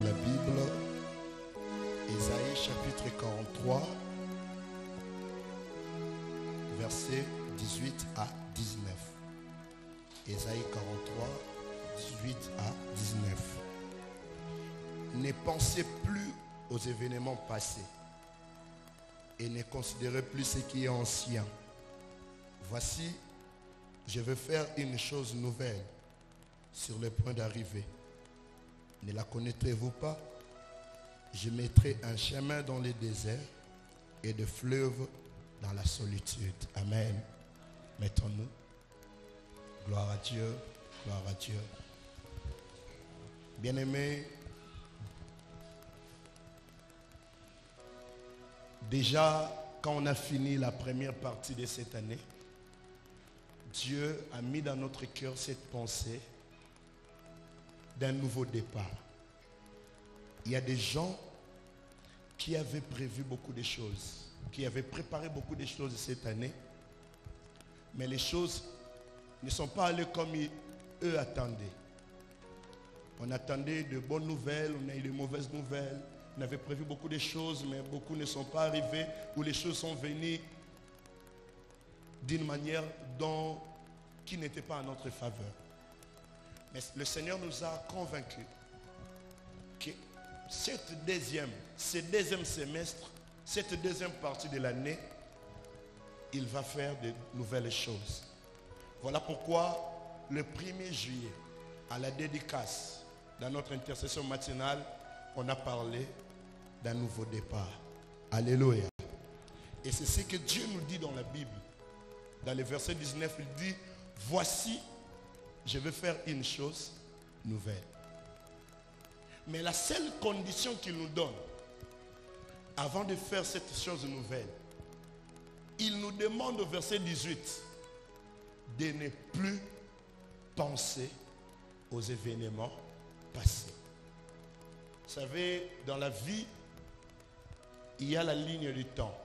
La Bible, Ésaïe chapitre 43, versets 18 à 19. Ésaïe 43, 18 à 19. Ne pensez plus aux événements passés et ne considérez plus ce qui est ancien. Voici, je vais faire une chose nouvelle sur le point d'arriver. Ne la connaîtrez-vous pas? Je mettrai un chemin dans le désert et des fleuves dans la solitude. Amen. Mettons-nous. Gloire à Dieu. Gloire à Dieu. Bien-aimés, déjà quand on a fini la première partie de cette année, Dieu a mis dans notre cœur cette pensée d'un nouveau départ. Il y a des gens qui avaient prévu beaucoup de choses, qui avaient préparé beaucoup de choses cette année, mais les choses ne sont pas allées comme eux attendaient. On attendait de bonnes nouvelles, on a eu de mauvaises nouvelles, on avait prévu beaucoup de choses, mais beaucoup ne sont pas arrivés, ou les choses sont venues d'une manière qui n'était pas en notre faveur. Mais le Seigneur nous a convaincus que cette deuxième, ce deuxième semestre, cette deuxième partie de l'année, il va faire de nouvelles choses. Voilà pourquoi le 1er juillet, à la dédicace, dans notre intercession matinale, on a parlé d'un nouveau départ. Alléluia. Et c'est ce que Dieu nous dit dans la Bible. Dans le verset 19, il dit, voici je vais faire une chose nouvelle. Mais la seule condition qu'il nous donne, avant de faire cette chose nouvelle, il nous demande au verset 18 de ne plus penser aux événements passés. Vous savez, dans la vie, il y a la ligne du temps.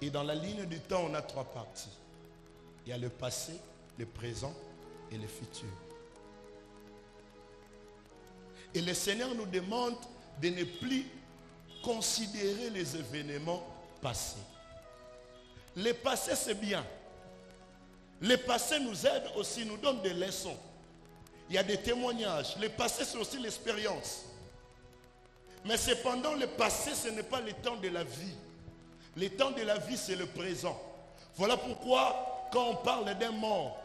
Et dans la ligne du temps, on a trois parties. Il y a le passé, le présent et le futur. Et le Seigneur nous demande de ne plus considérer les événements passés. Le passé, c'est bien. Le passé nous aide aussi, nous donne des leçons. Il y a des témoignages. Le passé, c'est aussi l'expérience. Mais cependant, le passé, ce n'est pas le temps de la vie. Le temps de la vie, c'est le présent. Voilà pourquoi, quand on parle d'un mort,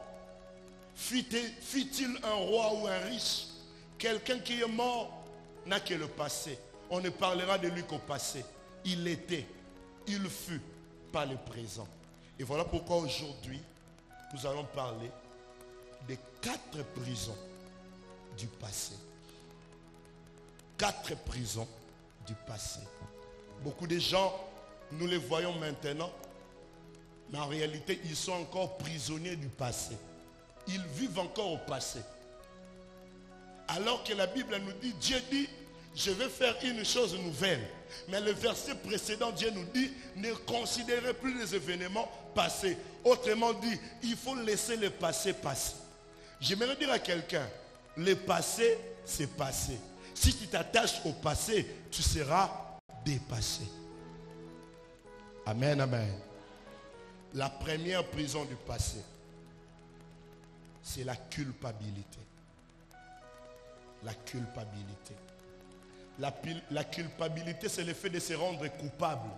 Fut-il un roi ou un riche Quelqu'un qui est mort n'a que le passé. On ne parlera de lui qu'au passé. Il était, il fut, pas le présent. Et voilà pourquoi aujourd'hui, nous allons parler des quatre prisons du passé. Quatre prisons du passé. Beaucoup de gens, nous les voyons maintenant, mais en réalité, ils sont encore prisonniers du passé ils vivent encore au passé. Alors que la Bible nous dit, Dieu dit, je vais faire une chose nouvelle. Mais le verset précédent, Dieu nous dit, ne considérez plus les événements passés. Autrement dit, il faut laisser le passé passer. J'aimerais dire à quelqu'un, le passé, c'est passé. Si tu t'attaches au passé, tu seras dépassé. Amen, amen. La première prison du passé, c'est la culpabilité. La culpabilité. La, culpabilité, c'est le fait de se rendre coupable.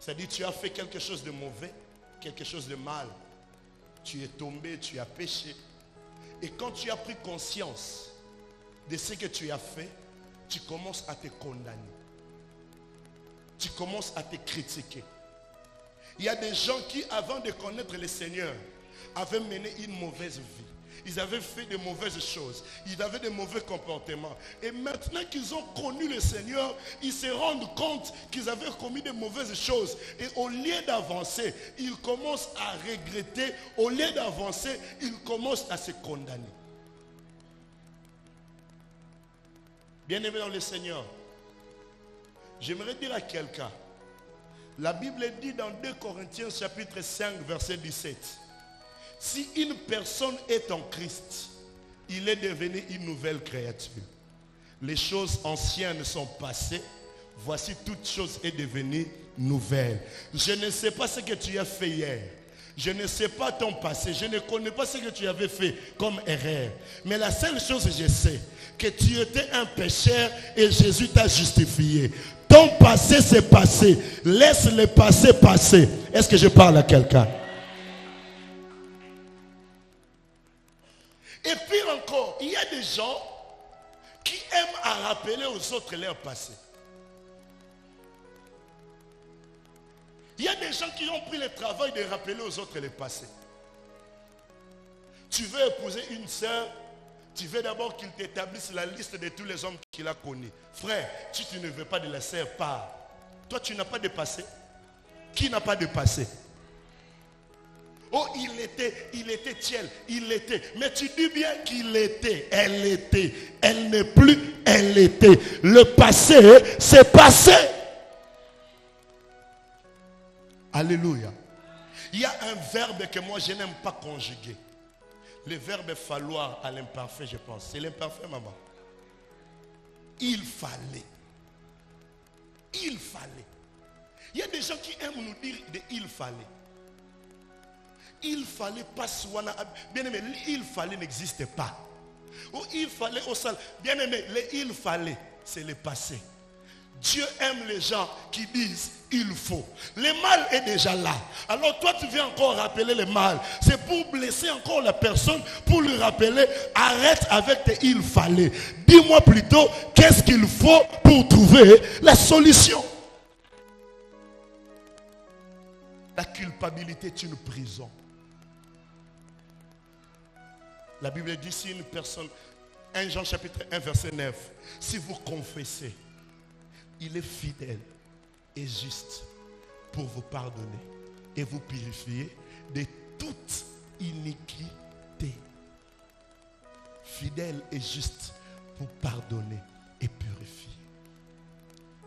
C'est-à-dire, tu as fait quelque chose de mauvais, quelque chose de mal. Tu es tombé, tu as péché. Et quand tu as pris conscience de ce que tu as fait, tu commences à te condamner. Tu commences à te critiquer. Il y a des gens qui, avant de connaître le Seigneur, avaient mené une mauvaise vie. Ils avaient fait de mauvaises choses. Ils avaient de mauvais comportements. Et maintenant qu'ils ont connu le Seigneur, ils se rendent compte qu'ils avaient commis de mauvaises choses. Et au lieu d'avancer, ils commencent à regretter. Au lieu d'avancer, ils commencent à se condamner. Bien-aimé dans le Seigneur, j'aimerais dire à quelqu'un, la Bible dit dans 2 Corinthiens chapitre 5 verset 17, si une personne est en Christ, il est devenu une nouvelle créature. les choses anciennes sont passées. Voici toute chose est devenue nouvelle. Je ne sais pas ce que tu as fait hier. Je ne sais pas ton passé. Je ne connais pas ce que tu avais fait comme erreur. Mais la seule chose que je sais, que tu étais un pécheur et Jésus t'a justifié. Ton passé s'est passé. Laisse le passé passer. Est-ce que je parle à quelqu'un? Gens qui aiment à rappeler aux autres leur passé. Il y a des gens qui ont pris le travail de rappeler aux autres le passé. Tu veux épouser une sœur, tu veux d'abord qu'il t'établisse la liste de tous les hommes qu'il a connus. Frère, si tu ne veux pas de la sœur, pars. Toi, tu n'as pas de passé. Qui n'a pas de passé? Oh, il était, il était tiel, il était. Mais tu dis bien qu'il était, elle était. Elle n'est plus, elle était. Le passé, c'est passé. Alléluia. Il y a un verbe que moi je n'aime pas conjuguer. Le verbe falloir à l'imparfait, je pense. C'est l'imparfait, maman. Il fallait. Il fallait. Il y a des gens qui aiment nous dire de il fallait. Il fallait pas soigner. Bien aimé, il fallait n'existe pas. Ou il fallait au sol. Bien aimé, le il fallait, c'est le passé. Dieu aime les gens qui disent il faut. Le mal est déjà là. Alors toi tu viens encore rappeler le mal. C'est pour blesser encore la personne, pour lui rappeler, arrête avec tes il fallait. Dis-moi plutôt qu'est-ce qu'il faut pour trouver la solution? La culpabilité est une prison. La Bible dit si une personne, 1 Jean chapitre 1 verset 9, si vous confessez il est fidèle et juste pour vous pardonner et vous purifier de toute iniquité. Fidèle et juste pour pardonner et purifier.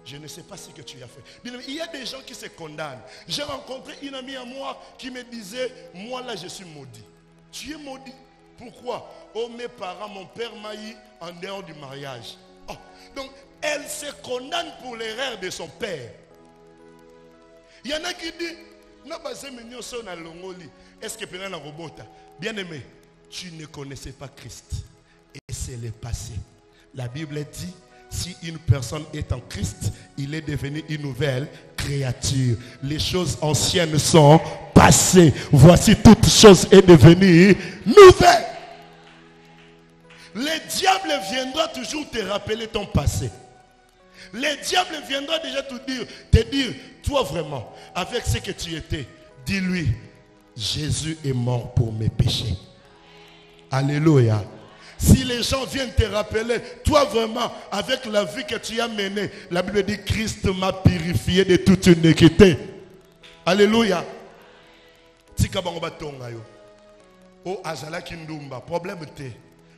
Je ne sais pas ce que tu as fait. Il y a des gens qui se condamnent. J'ai rencontré une amie à moi qui me disait, moi là je suis maudit. Tu es maudit. Pourquoi Oh mes parents, mon père m'a eu en dehors du mariage. Oh, donc elle se condamne pour l'erreur de son père. Il y en a qui disent, est-ce que na robota Bien aimé, tu ne connaissais pas Christ? Et c'est le passé. La Bible dit, si une personne est en Christ, il est devenu une nouvelle créature. Les choses anciennes sont passées. Voici toute chose est devenue nouvelle. Viendra toujours te rappeler ton passé. Le diable viendra déjà te dire, te dire, toi vraiment, avec ce que tu étais, dis-lui, Jésus est mort pour mes péchés. Alléluia. Si les gens viennent te rappeler, toi vraiment, avec la vie que tu as menée, la Bible dit, Christ m'a purifié de toute iniquité. Alléluia. Tika yo. Oh azala kindumba, problème te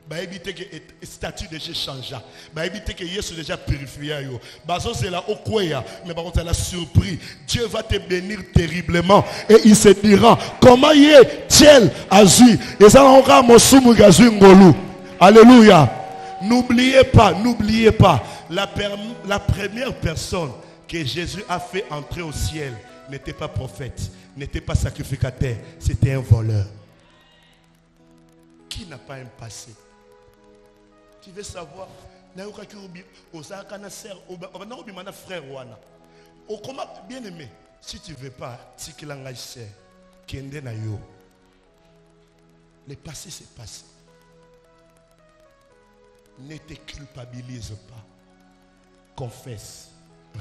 bayebi te ke statut déjà changea. Bayebi te ke yesu déjà purifié yo. Bazozela okweya mais bakozala surpris. Dieu va te bénir terriblement et il se dira comment ye tiel azwi eza nangoka mosumu gazwi ngolu. Alléluia. N'oubliez pas n'oubliez pas la, la première personne que jésus a fait entrer au ciel n'était pas prophète n'était pas sacrificateur c'était un voleur. Qui n'a pas un passé? Tu veux savoir frère comment bien aimé si tu veux pas kende na yo. Le passé c'est passé. Ne te culpabilise pas. Confesse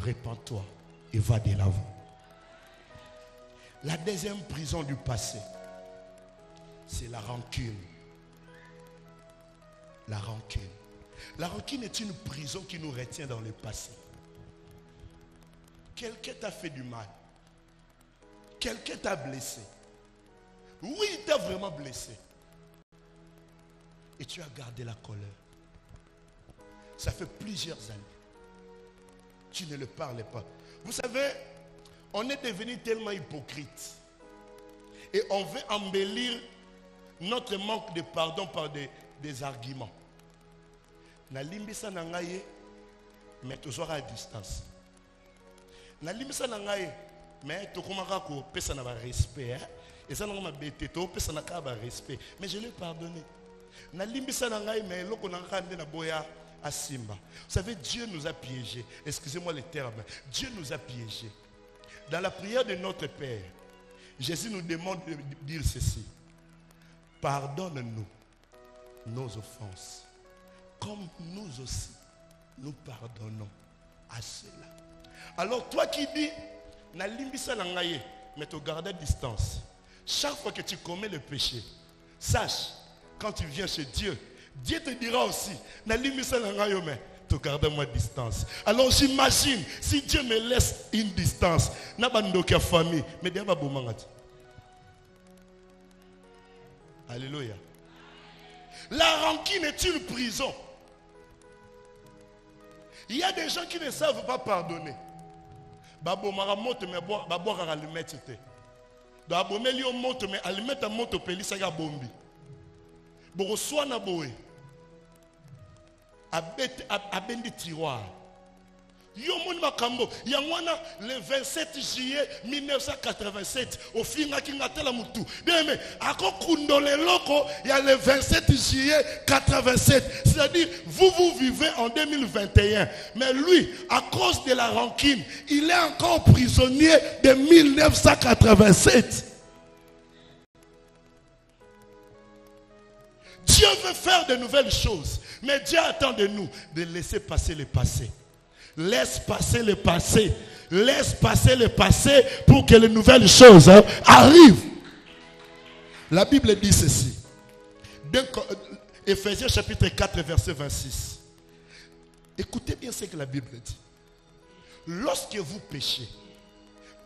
répands-toi et va de l'avant. La deuxième prison du passé c'est la rancune la rancune. La rancune est une prison qui nous retient dans le passé. Quelqu'un t'a fait du mal. Quelqu'un t'a blessé. Oui, il t'a vraiment blessé. Et tu as gardé la colère. Ça fait plusieurs années. Tu ne le parles pas. Vous savez, on est devenu tellement hypocrite. Et on veut embellir notre manque de pardon par des, des arguments. nalimbisa na ngai ye mais tozwaka à distance. Nalimbisa na ngai ye mais tokomaka kopesana barespect eza nango mabe te topesana kaka barespect. Mais je l'ai pardonné. Nalimbisa na ngai mais eloko na kaka na boya asimba. Vous savez dieu nous a piégés. Excusez-moi le terme. Dieu nous a piégés. Dans la prière de notre père jésus nous demande de dire ceci. Pardonne-nous nos offenses. Comme nous aussi nous pardonnons à cela alors toi qui dis mais tu gardes distance. Chaque fois que tu commets le péché sache quand tu viens chez Dieu Dieu te dira aussi mais tu gardes moi distance. Alors j'imagine si Dieu me laisse une distance na bandoki ya famille mais babomanga te alléluia la rancune est une prison. Il y a des gens qui ne savent pas pardonner. Babomaka moto me babwakaka alimete te. Donc abomeli yo moto me alimete ya moto opelisaki abombi bokoswana boye abeti abendi tiroir yo moni makambo. Yango wana le 27 juillet 1987 ofingaki nga tala motu bien akokundola eloko ya le 27 juillet 87 c'est-à-dire vous vous vivez en 2021 mais lui à cause de la rancune il est encore prisonnier de 1987 Dieu veut faire de nouvelles choses. Mais Dieu attend de nous de laisser passer le passé. Laisse passer le passé. Laisse passer le passé pour que les nouvelles choses hein, arrivent. La Bible dit ceci. Ephésiens chapitre 4, verset 26. Écoutez bien ce que la Bible dit. Lorsque vous péchez,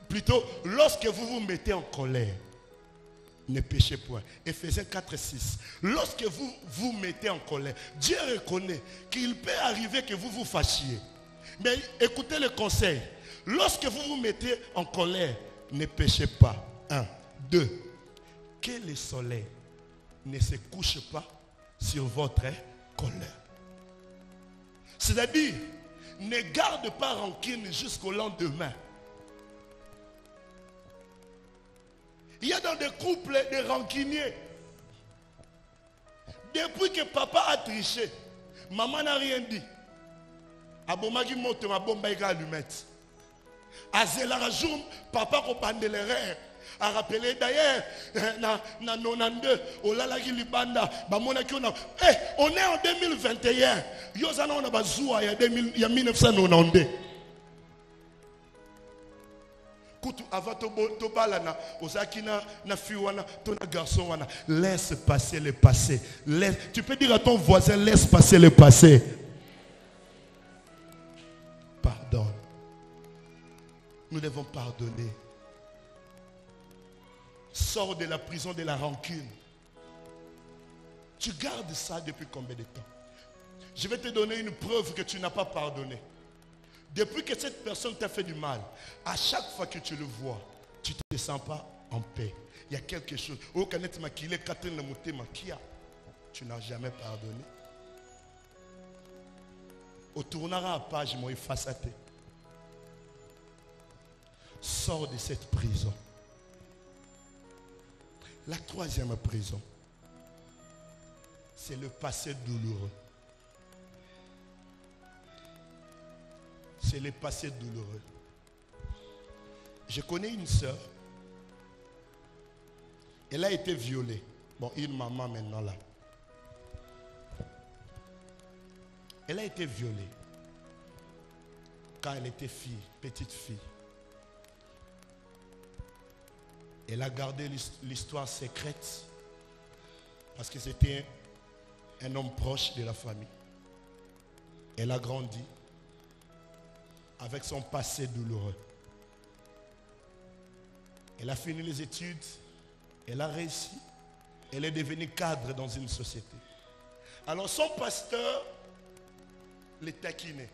plutôt lorsque vous vous mettez en colère, ne péchez point. Ephésiens 4, 6. Lorsque vous vous mettez en colère, Dieu reconnaît qu'il peut arriver que vous vous fâchiez. Mais écoutez le conseil. Lorsque vous vous mettez en colère, ne péchez pas. Un. Deux. Que le soleil ne se couche pas sur votre colère. C'est-à-dire, ne garde pas rancune jusqu'au lendemain. Il y a dans des couples des rancuniers. Depuis que papa a triché, maman n'a rien dit. Abomaki moto abombaki allumette. Azelaka jour papa kobandelere arapele d'ailleurs na, na 92 olalaki libanda. Bamonaki yo na hey, on est en 2021 yo oza na bazuwa ya, 2000, ya 1992 kutu avant tobalana ozalaki na, na fille wana to na garçon wana. Laisse passer le passé. Laisse, tu peux dire à ton voisin laisse passer le passé nous devons pardonner sors de la prison de la rancune tu gardes ça depuis combien de temps? Je vais te donner une preuve que tu n'as pas pardonné depuis que cette personne t'a fait du mal, à chaque fois que tu le vois, tu ne te sens pas en paix. Il y a quelque chose. Tu n'as jamais pardonné. Au tournera à page, moi, face à toi. De cette prison. La troisième prison, c'est le passé douloureux. c'est le passé douloureux. Je connais une sœur. Elle a été violée. Bon, une maman maintenant là. Elle a été violée quand elle était fille, petite fille. Elle a gardé l'histoire secrète parce que c'était un homme proche de la famille. Elle a grandi avec son passé douloureux. Elle a fini les études, elle a réussi, elle est devenue cadre dans une société. Alors son pasteur les taquinait.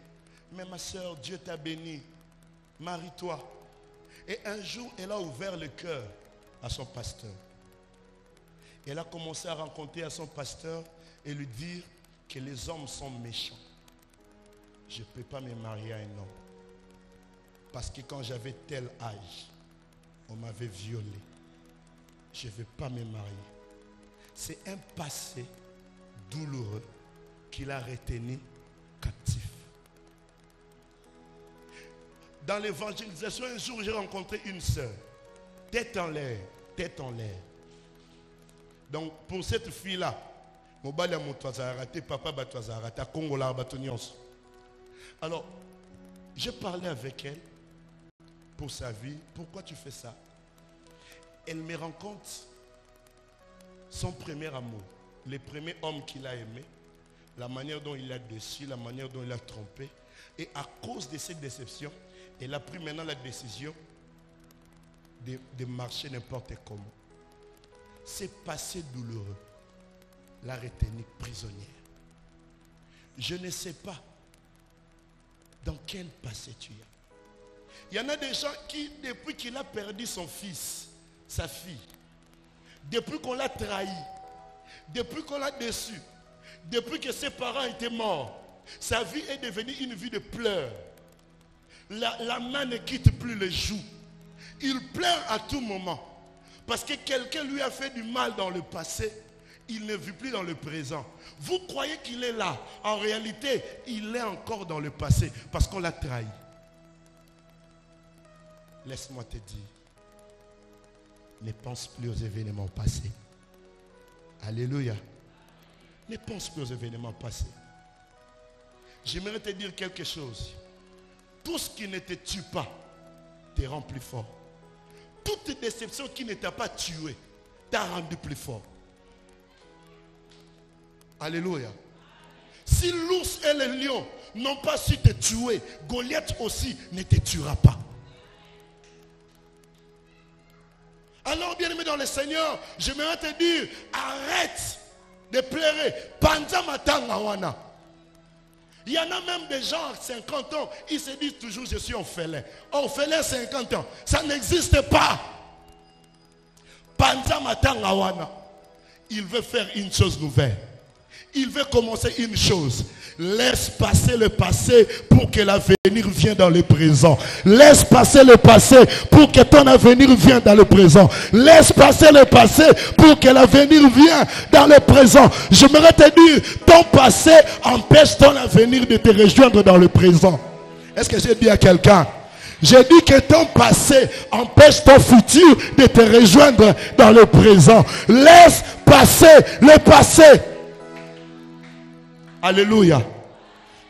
Mais ma soeur, Dieu t'a béni, marie-toi. Et un jour, elle a ouvert le cœur à son pasteur. Elle a commencé à rencontrer à son pasteur et lui dire que les hommes sont méchants, je ne peux pas me marier à un homme. Parce que quand j'avais tel âge, on m'avait violé. Je ne vais pas me marier. C'est un passé douloureux qu'il a retenu captif. Dans l'évangélisation, un jour, j'ai rencontré une sœur. Tête en l'air, tête en l'air. Donc, pour cette fille-là, papa alors j'ai parlé avec elle pour sa vie. Pourquoi tu fais ça? Elle me rend compte son premier amour le premier homme qu'il a aimé la manière dont il a déçu la manière dont il a trompé. Et à cause de cette déception elle a pris maintenant la décision de, marcher n'importe comment c'est passé douloureux la retenue prisonnière. Je ne sais pas dans quel passé tu es. Il y en a des gens qui, depuis qu'il a perdu son fils, sa fille, depuis qu'on l'a trahi, depuis qu'on l'a déçu, depuis que ses parents étaient morts, sa vie est devenue une vie de pleurs. La main ne quitte plus les joues. Il pleure à tout moment. Parce que quelqu'un lui a fait du mal dans le passé il ne vit plus dans le présent. Vous croyez qu'il est là. En réalité, il est encore dans le passé parce qu'on l'a trahi. Laisse-moi te dire, ne pense plus aux événements passés. Alléluia. Ne pense plus aux événements passés. J'aimerais te dire quelque chose. Tout ce qui ne te tue pas te rend plus fort. Toute déception qui ne t'a pas tué t'a rendu plus fort. Alléluia. Si l'ours et le lion n'ont pas su te tuer, Goliath aussi ne te tuera pas. Alors, bien aimé dans le Seigneur, je vais te dire, arrête de pleurer. Il y en a même des gens à 50 ans, ils se disent toujours, je suis orphelin. Orphelin 50 ans, ça n'existe pas. Il veut faire une chose nouvelle. Il veut commencer une chose. Laisse passer le passé pour que l'avenir vienne dans le présent. Laisse passer le passé pour que ton avenir vienne dans le présent. Laisse passer le passé pour que l'avenir vienne dans le présent. J'aimerais te dire, ton passé empêche ton avenir de te rejoindre dans le présent. Est-ce que j'ai dit à quelqu'un? J'ai dit que ton passé empêche ton futur de te rejoindre dans le présent. Laisse passer le passé. Alléluia.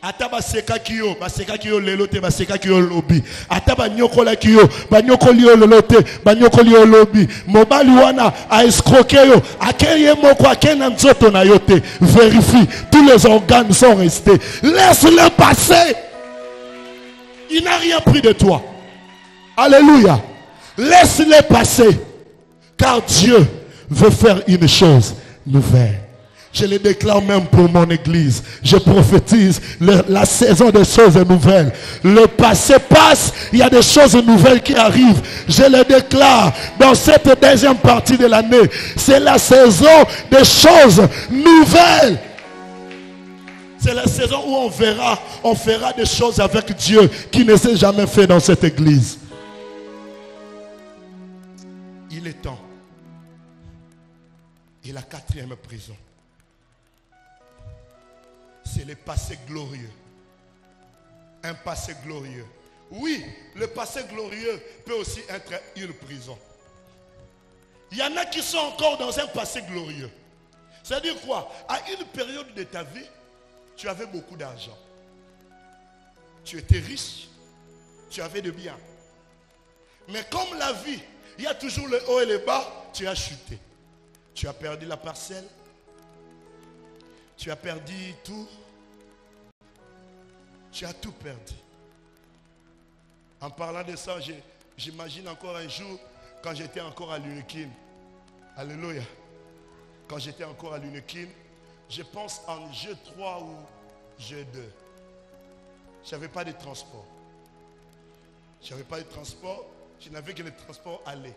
ata basekaki yo basekaki yo lelo te basekaki yo lobi. Ata banyokolaki yo banyokoli yo lelo te banyokoli yo lobi. Mobali wana yo moko na na yo vérifie tous les organes sont restés. Laisse-le passer. Il n'a rien pris de toi. Alléluia. Laisse-le passer. Car Dieu veut faire une chose nouvelle je le déclare même pour mon église. Je prophétise la saison des choses nouvelles. Le passé passe, il y a des choses nouvelles qui arrivent. Je le déclare dans cette deuxième partie de l'année. C'est la saison des choses nouvelles. C'est la saison où on verra, on fera des choses avec Dieu qui ne s'est jamais fait dans cette église. Il est temps. Et la quatrième prison c'est le passé glorieux. Un passé glorieux. Oui, le passé glorieux peut aussi être une prison. Il y en a qui sont encore dans un passé glorieux. C'est-à-dire quoi? À une période de ta vie, tu avais beaucoup d'argent. Tu étais riche. Tu avais de biens. Mais comme la vie, il y a toujours le haut et le bas, tu as chuté. Tu as perdu la parcelle. Tu as perdu tout. Tu as tout perdu. En parlant de ça, j'imagine encore un jour quand j'étais encore à l'Unikin. Alléluia. Quand j'étais encore à l'Unikin, je pense en jeu 3 ou jeu 2. Je n'avais pas de transport. Je n'avais pas de transport. Je n'avais que le transport aller.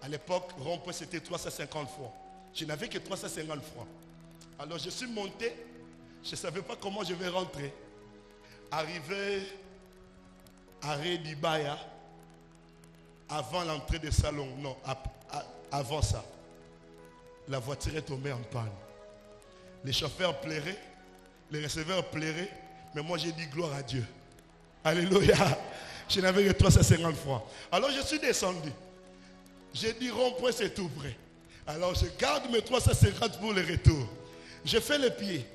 À l'époque, rond c'était 350 francs. Je n'avais que 350 francs. Alors je suis monté Je ne savais pas comment je vais rentrer. Arrivé à Redibaya, avant l'entrée du salon, non, avant ça, la voiture est tombée en panne. Les chauffeurs pleuraient, les receveurs pleuraient, mais moi j'ai dit gloire à Dieu. Alléluia. Je n'avais que 350 francs. Alors je suis descendu. J'ai dit rond-point, c'est tout prêt. Alors je garde mes 350 pour le retour. J'ai fait les pieds.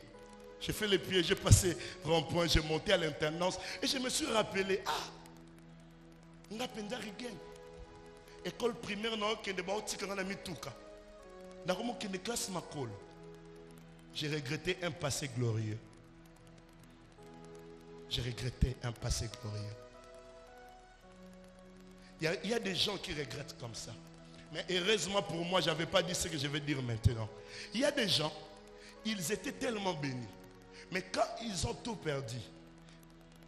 J'ai fait les pieds, j'ai passé rond-point, j'ai monté à l'intendance et je me suis rappelé, ah, on a École primaire, non, qui est de classe J'ai regretté un passé glorieux. J'ai regretté un passé glorieux. Il y, a, des gens qui regrettent comme ça. Mais heureusement pour moi, je n'avais pas dit ce que je vais dire maintenant. Il y a des gens, ils étaient tellement bénis. Mais quand ils ont tout perdu,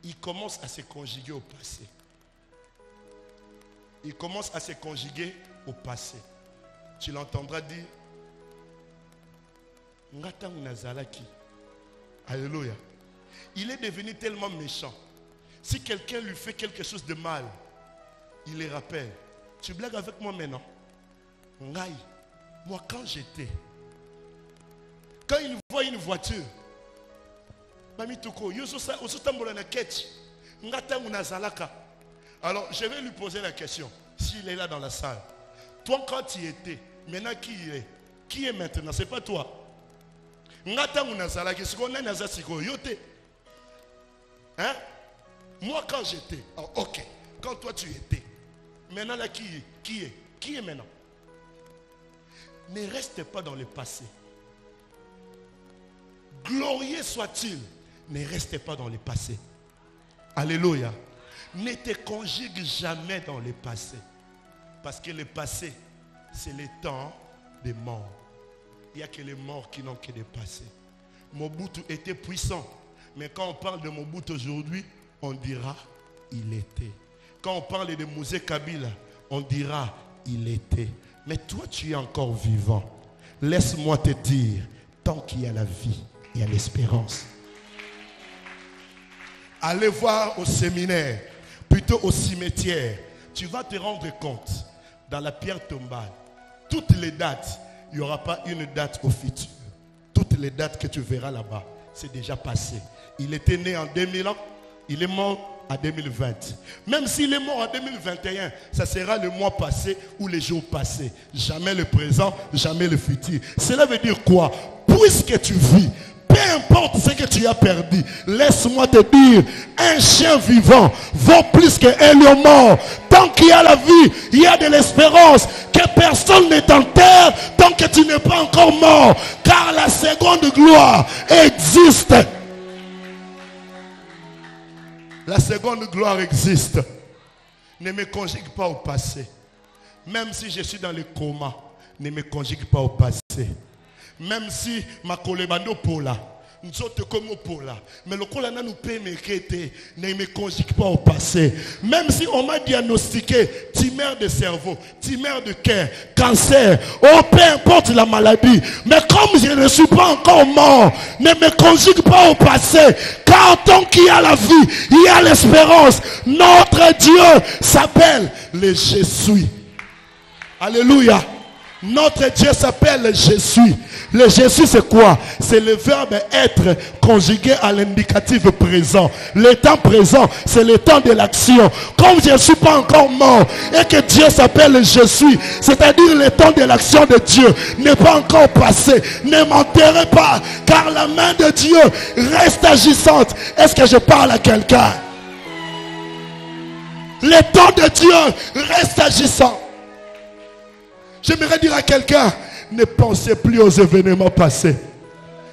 ils commencent à se conjuguer au passé. Ils commencent à se conjuguer au passé. Tu l'entendras dire Alléluia. Il est devenu tellement méchant. Si quelqu'un lui fait quelque chose de mal, il les rappelle. Tu blagues avec moi maintenant moi quand j'étais, quand il voit une voiture, alors je vais lui poser la question, s'il est là dans la salle. Toi quand tu étais, maintenant qui est? Qui est maintenant? C'est pas toi. Hein? Moi quand j'étais, oh, ok, quand toi tu étais, maintenant là qui est? Qui est? Qui est maintenant? Ne reste pas dans le passé. Glorieux soit-il, ne reste pas dans le passé. Alléluia. Ne te conjugue jamais dans le passé. Parce que le passé, c'est le temps des morts. Il n'y a que les morts qui n'ont que des passés. Mobutu était puissant. Mais quand on parle de Mobutu aujourd'hui, on dira il était. Quand on parle de Mouzé Kabila, on dira il était. Mais toi, tu es encore vivant. Laisse-moi te dire, tant qu'il y a la vie, il y a l'espérance. Allez voir au séminaire, plutôt au cimetière. Tu vas te rendre compte, dans la pierre tombale, toutes les dates, il n'y aura pas une date au futur. Toutes les dates que tu verras là-bas, c'est déjà passé. Il était né en 2000 ans, il est mort en 2020. Même s'il est mort en 2021, ça sera le mois passé ou les jours passés. Jamais le présent, jamais le futur. Cela veut dire quoi? Puisque tu vis, peu importe ce que tu as perdu, laisse-moi te dire, un chien vivant vaut plus qu'un lion mort. Tant qu'il y a la vie, il y a de l'espérance. Que personne n'est en terre tant que tu n'es pas encore mort. Car la seconde gloire existe. La seconde gloire existe. Ne me conjugue pas au passé. Même si je suis dans le coma, ne me conjugue pas au passé. Même si ma kolebando pola, nzoto comme pola, mais le nous ne me conjugue pas au passé. Même si on m'a diagnostiqué tumeur de cerveau, tumeur de cœur, cancer, oh peu importe la maladie, mais comme je ne suis pas encore mort, ne me conjugue pas au passé, car tant qu'il y a la vie, il y a l'espérance. Notre Dieu s'appelle le Jésus. Alléluia. Notre Dieu s'appelle Jésus. Le Jésus, c'est quoi? C'est le verbe être conjugué à l'indicatif présent. Le temps présent, c'est le temps de l'action. Comme je ne suis pas encore mort et que Dieu s'appelle Jésus, c'est-à-dire le temps de l'action de Dieu n'est pas encore passé. Ne m'enterrez pas, car la main de Dieu reste agissante. Est-ce que je parle à quelqu'un? Le temps de Dieu reste agissant. J'aimerais dire à quelqu'un, ne pensez plus aux événements passés.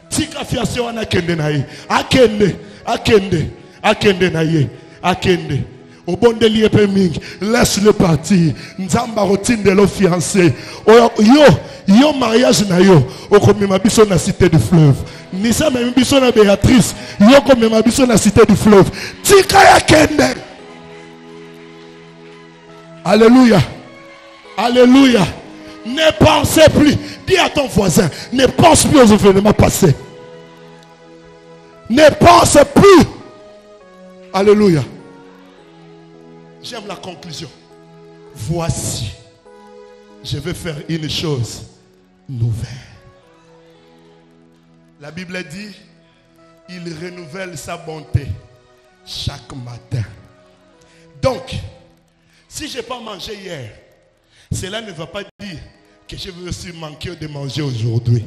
Tika fiancé wana kende na ye. Akende, akende, akende na ye. Akende. obondeli ye mpe mingi laisse le partir. Nzambe akotindela fiancé. Oyo yo yo mariage na yo. Okomema biso na cité du fleuve. Nisa amemi na béatrice. Yo okomema biso na cité du fleuve. Tika ya kende. Alléluia. Alléluia ne pensez plus. Dis à ton voisin, ne pense plus aux événements passés. Ne pense plus. Alléluia. J'aime la conclusion. Voici, je vais faire une chose nouvelle. La Bible dit, il renouvelle sa bonté chaque matin. Donc, si je n'ai pas mangé hier, cela ne va pas dire que je vais aussi manquer de manger aujourd'hui.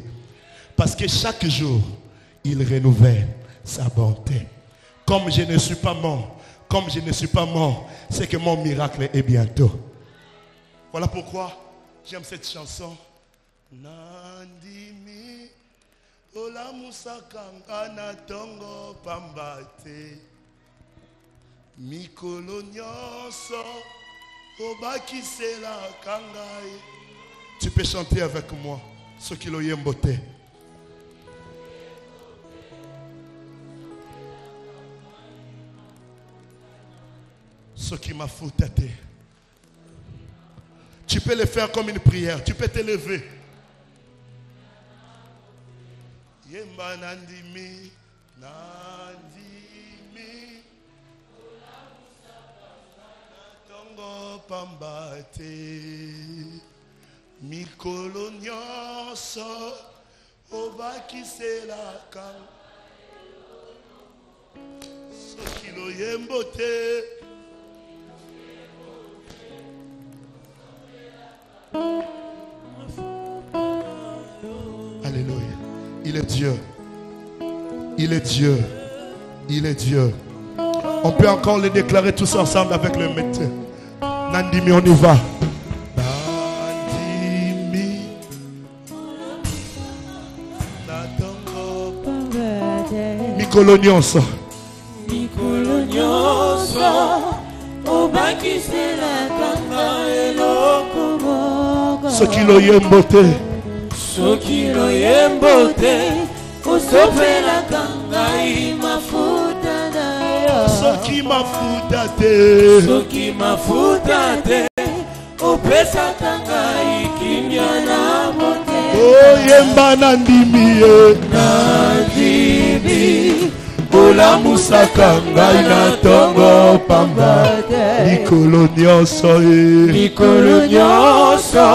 Parce que chaque jour, il renouvelle sa bonté. Comme je ne suis pas mort, comme je ne suis pas mort, c'est que mon miracle est bientôt. Voilà pourquoi j'aime cette chanson. Nandimi tu peux chanter avec moi soki loyembo te soki mafuta te tu peux le faire comme une prière. Tu peux te lever Alléluia. Il est Dieu. Il est Dieu. Il est Dieu. On peut encore le déclarer tous ensemble avec le médecin. Nandimi, on y va. Nandimi. Natongo. Mikolo nyonso. mikolo nyonso obakiselaka ngai eloko moko soki loyembo te soki soki mafuta te. Soki mafuta te opesaka ngai kimia na motema oyemba na ndimi ye. Nandimi olamusaka ngai na ntongo pamba mikolo nyonso ye. Mikolo nyonso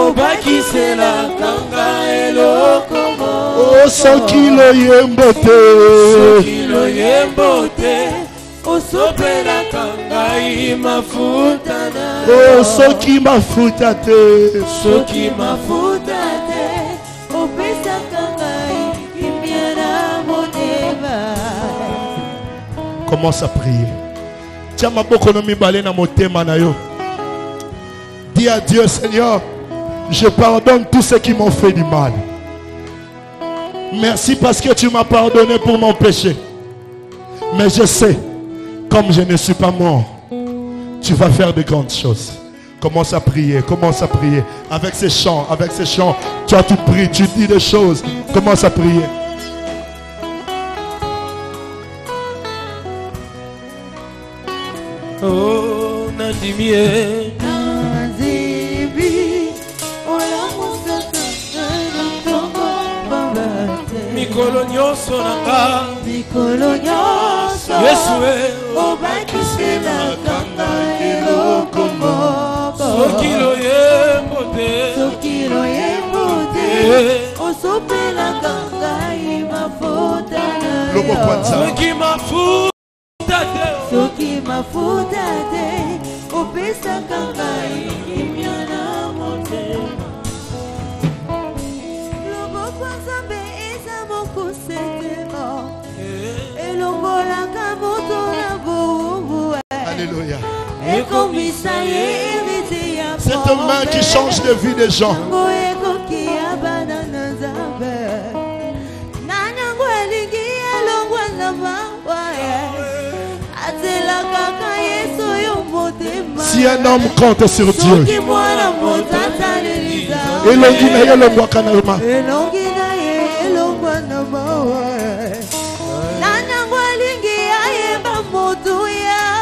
obakiselaka ngai eloko moko o soki loyembo te loyembo te osopelaka ngai mafuta na o soki mafuta te. Soki mafuta te opesaka ngai kimia na motema. Commence à prier. Tia maboko no mibale na motema na yo. Dis à dieu seigneur je pardonne tous ceux qui m'ont fait du mal merci parce que tu m'as pardonné pour mon péché. Mais je sais comme je ne suis pas mort tu vas faire de grandes choses. Commence à prier commence à prier. Avec ces chants avec ces chants toi tu pries tu dis des choses. Commence à prier. Oh mikolo nyonso na nga. Mikolo nyonso yesu e obakiselaka ngai eloko moko. soki loyembo te. Soki loyembo te. Eh. osopelaka ngai mafuta na Lobo yo kwanza. soki mafuta te. Soki mafuta te. Opesaka ngai alléluia cette main qui change de vie des gens Si un homme compte sur Dieu,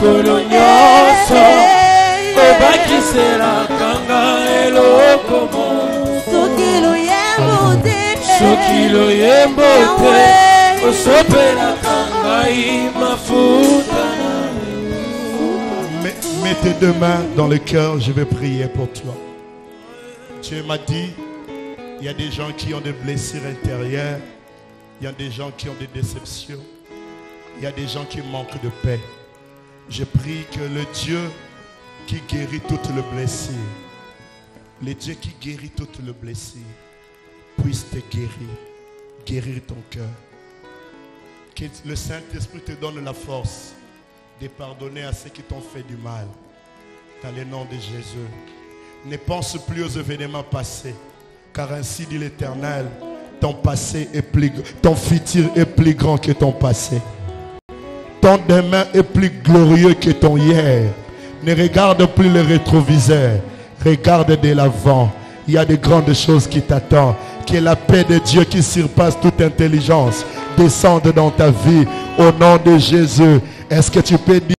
mikolo nyonso obakiselaka nga eloko mo. Soki loyembo te. Soki loyembo te. osopelaka ngai mafuta mets tes deux mains dans le cœur, je vais prier pour toi. Dieu m'a dit, il y a des gens qui ont des blessures intérieures, il y a des gens qui ont des déceptions, il y a des gens qui manquent de paix. Je prie que le Dieu qui guérit toutes les blessures, le Dieu qui guérit toutes les blessures, puisse te guérir, guérir ton cœur. Que le Saint-Esprit te donne la force de pardonner à ceux qui t'ont fait du mal. Dans le nom de Jésus. Ne pense plus aux événements passés. Car ainsi dit l'Éternel, ton futur est plus grand que ton passé. Ton demain est plus glorieux que ton hier. Ne regarde plus le rétroviseur. Regarde de l'avant. Il y a de grandes choses qui t'attendent. Que la paix de Dieu qui surpasse toute intelligence descende dans ta vie. Au nom de Jésus. Est-ce que tu peux dire